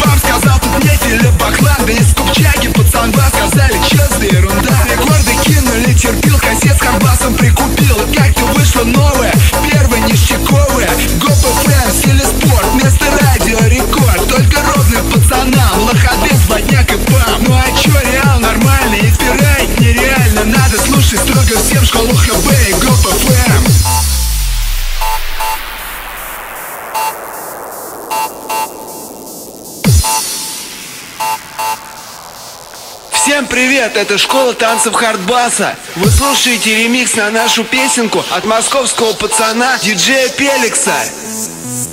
сам сказал, тут не Филипп Баклан Да из купчаги пацанва сказали, за ерунда Рекорды кинули, терпил, кассет с карбасом прикупил. Как-то вышло новое, первое ништяковое Гоп ФМ, стиле спорт, вместо радио рекорд. Только ровным пацанам, лоходы, зводняк и пам. Ну а чё, реал нормально, и впирать нереально. Надо слушать строго всем школу ХБ и Гоп ФМ Всем привет, это школа танцев хардбаса. Вы слушаете ремикс на нашу песенку от московского пацана диджея Пеликса.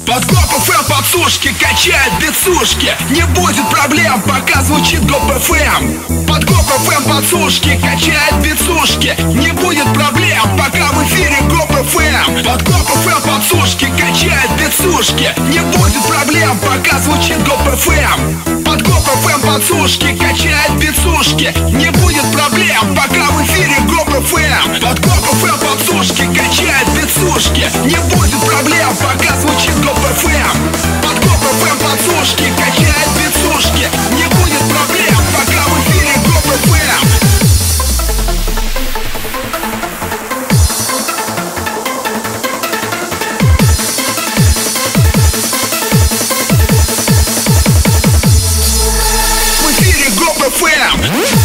Под гоп ФМ под сушки качает бицушки. Не будет проблем, пока звучит гоп ФМ Под гоп ФМ под сушки качает бицушки. Не будет проблем, пока в эфире гоп ФМ Под гоп ФМ под сушки качает бицушки. Не будет проблем, пока звучит гоп ФМ Под гоп ФМ под сушки качает бицушки ГПФ подушки качает бицушки Не будет проблем, пока звучит ГПФМ эм. Под ГПФМ эм подушки качает бицушки Не будет проблем, пока в эфире ГПФМ эм. FM.